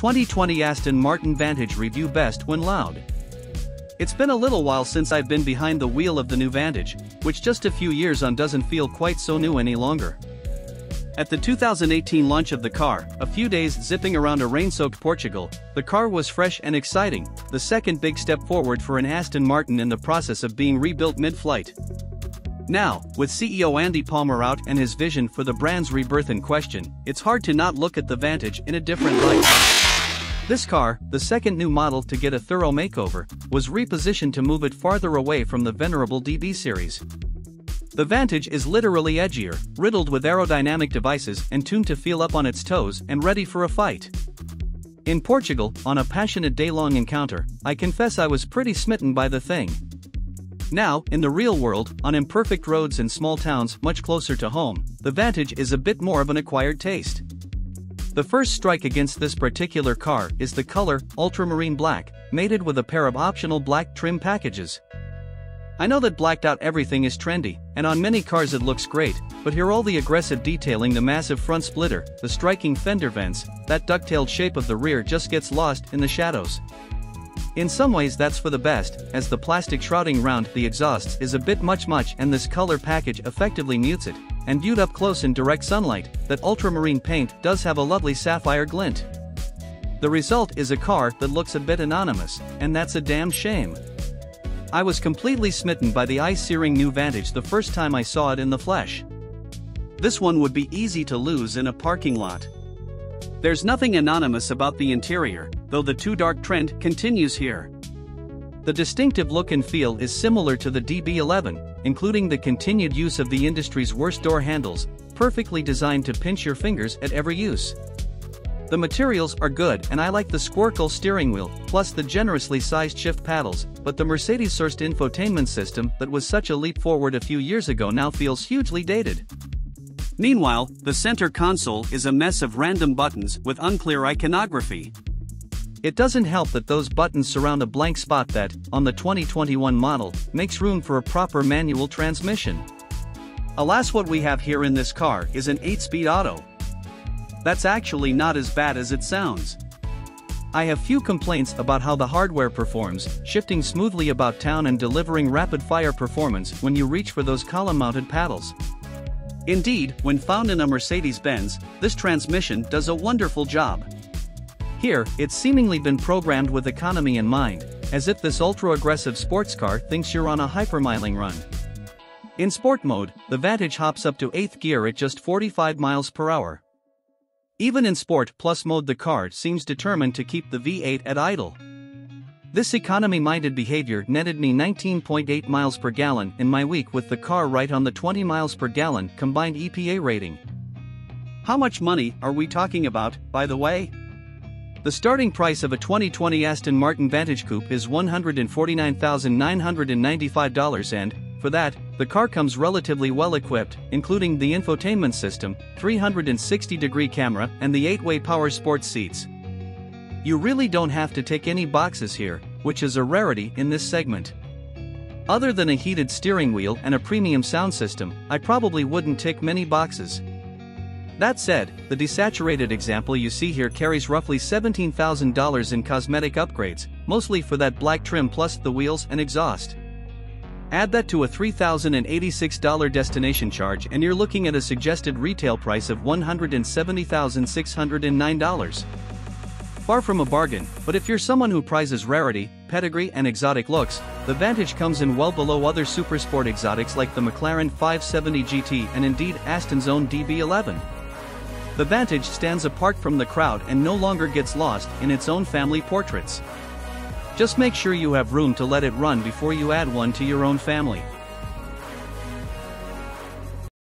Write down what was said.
2020 Aston Martin Vantage review best when loud. It's been a little while since I've been behind the wheel of the new Vantage, which just a few years on doesn't feel quite so new any longer. At the 2018 launch of the car, a few days zipping around a rain-soaked Portugal, the car was fresh and exciting, the second big step forward for an Aston Martin in the process of being rebuilt mid-flight. Now, with CEO Andy Palmer out and his vision for the brand's rebirth in question, it's hard to not look at the Vantage in a different light. This car, the second new model to get a thorough makeover, was repositioned to move it farther away from the venerable DB series. The Vantage is literally edgier, riddled with aerodynamic devices and tuned to feel up on its toes and ready for a fight. In Portugal, on a passionate day-long encounter, I confess I was pretty smitten by the thing. Now, in the real world, on imperfect roads and small towns much closer to home, the Vantage is a bit more of an acquired taste. The first strike against this particular car is the color, ultramarine black, mated with a pair of optional black trim packages. I know that blacked out everything is trendy, and on many cars it looks great, but here all the aggressive detailing the massive front splitter, the striking fender vents, that duck-tailed shape of the rear just gets lost in the shadows. In some ways that's for the best, as the plastic shrouding round the exhausts is a bit much much and this color package effectively mutes it, and viewed up close in direct sunlight, that ultramarine paint does have a lovely sapphire glint. The result is a car that looks a bit anonymous, and that's a damn shame. I was completely smitten by the eye-searing new Vantage the first time I saw it in the flesh. This one would be easy to lose in a parking lot. There's nothing anonymous about the interior, though the too dark trend continues here. The distinctive look and feel is similar to the DB11, including the continued use of the industry's worst door handles, perfectly designed to pinch your fingers at every use. The materials are good and I like the Squircle steering wheel, plus the generously sized shift paddles, but the Mercedes-sourced infotainment system that was such a leap forward a few years ago now feels hugely dated. Meanwhile, the center console is a mess of random buttons with unclear iconography. It doesn't help that those buttons surround a blank spot that, on the 2021 model, makes room for a proper manual transmission. Alas what we have here in this car is an 8-speed auto, that's actually not as bad as it sounds. I have few complaints about how the hardware performs, shifting smoothly about town and delivering rapid-fire performance when you reach for those column-mounted paddles. Indeed, when found in a Mercedes-Benz, this transmission does a wonderful job. Here, it's seemingly been programmed with economy in mind, as if this ultra-aggressive sports car thinks you're on a hypermiling run. In sport mode, the Vantage hops up to 8th gear at just 45 miles per hour. Even in Sport Plus mode the car seems determined to keep the V8 at idle. This economy-minded behavior netted me 19.8 miles per gallon in my week with the car right on the 20 miles per gallon combined EPA rating. How much money are we talking about, by the way? The starting price of a 2020 Aston Martin Vantage Coupe is $149,995 and, for that, the car comes relatively well equipped, including the infotainment system, 360 degree camera, and the 8 way power sports seats. You really don't have to tick any boxes here, which is a rarity in this segment. Other than a heated steering wheel and a premium sound system, I probably wouldn't tick many boxes. That said, the desaturated example you see here carries roughly $17,000 in cosmetic upgrades, mostly for that black trim plus the wheels and exhaust. Add that to a $3,086 destination charge and you're looking at a suggested retail price of $170,609. Far from a bargain, but if you're someone who prizes rarity, pedigree and exotic looks, the Vantage comes in well below other supersport exotics like the McLaren 570 GT and indeed Aston's own DB11. The Vantage stands apart from the crowd and no longer gets lost in its own family portraits. Just make sure you have room to let it run before you add one to your own family.